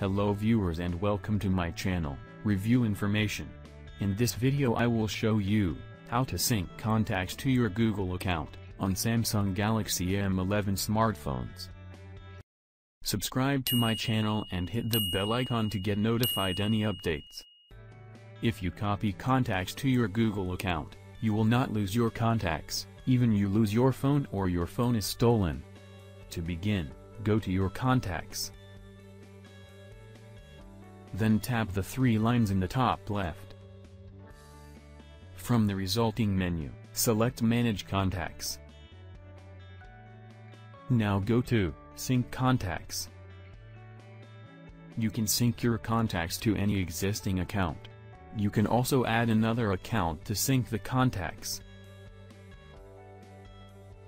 Hello viewers and welcome to my channel, Review Information. In this video I will show you, how to sync contacts to your Google account, on Samsung Galaxy M11 smartphones. Subscribe to my channel and hit the bell icon to get notified any updates. If you copy contacts to your Google account, you will not lose your contacts, even you lose your phone or your phone is stolen. To begin, go to your contacts. Then tap the three lines in the top left. From the resulting menu, select Manage Contacts. Now go to Sync Contacts. You can sync your contacts to any existing account. You can also add another account to sync the contacts.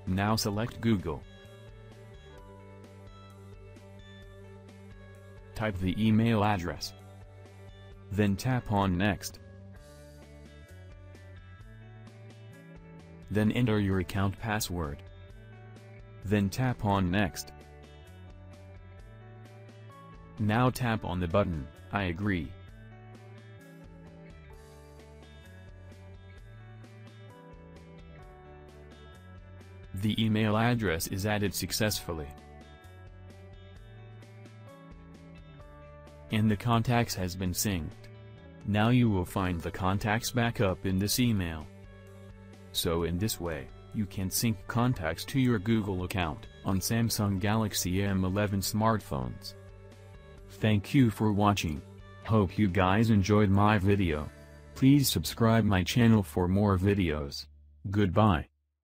Now select Google. Type the email address. Then tap on Next. Then enter your account password. Then tap on Next. Now tap on the button, I agree. The email address is added successfully. And the contacts has been synced. Now you will find the contacts backup in this email. So in this way, you can sync contacts to your Google account on Samsung Galaxy M11 smartphones. Thank you for watching. Hope you guys enjoyed my video. Please subscribe my channel for more videos. Goodbye.